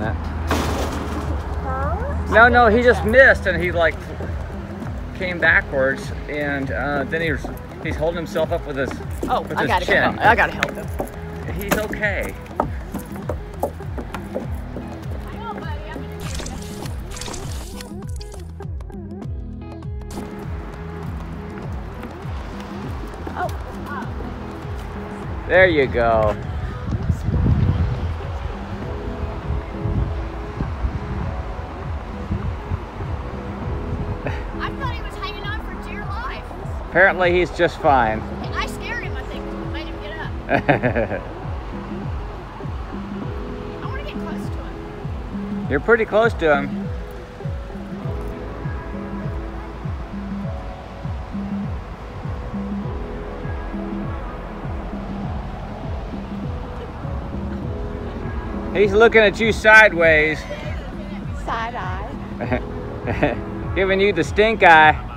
Uh, no, no, he just missed and he like came backwards and uh, then he was, he's holding himself up with his Oh, with I his gotta chin. I gotta help him. He's okay. There you go. Apparently he's just fine. I scared him, I think, made him get up. I want to get close to him. You're pretty close to him. He's looking at you sideways, Side eye. giving you the stink eye.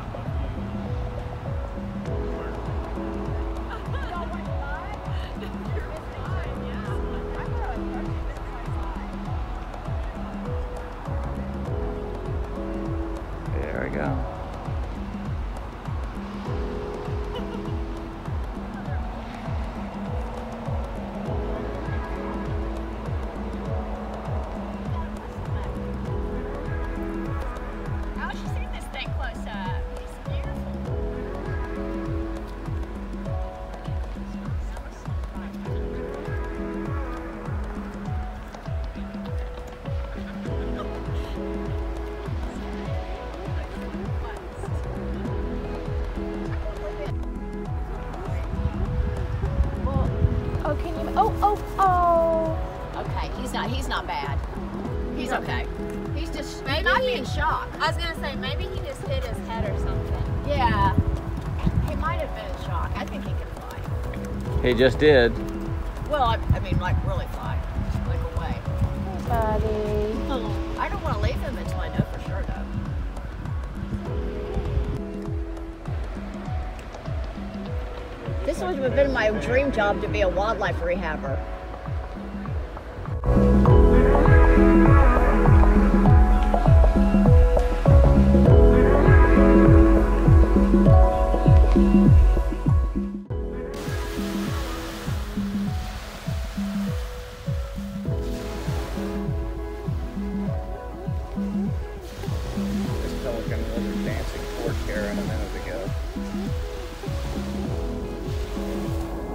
Oh, can you? Oh, oh, oh. Okay, he's not. He's not bad. He's okay. He's just. He Maybe might be he- in shock. I was gonna say maybe he just hit his head or something. Yeah. He might have been in shock. I think he can fly. He just did. Well, I, I mean, like really fly, like away. Buddy. This would have been my dream job to be a wildlife rehabber.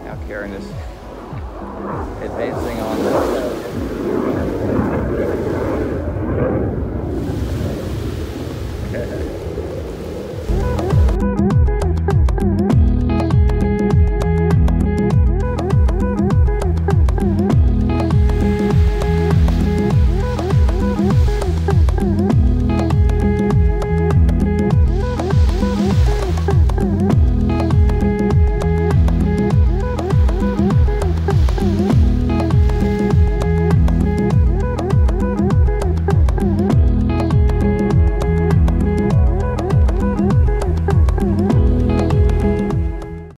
Now Karen is advancing on. the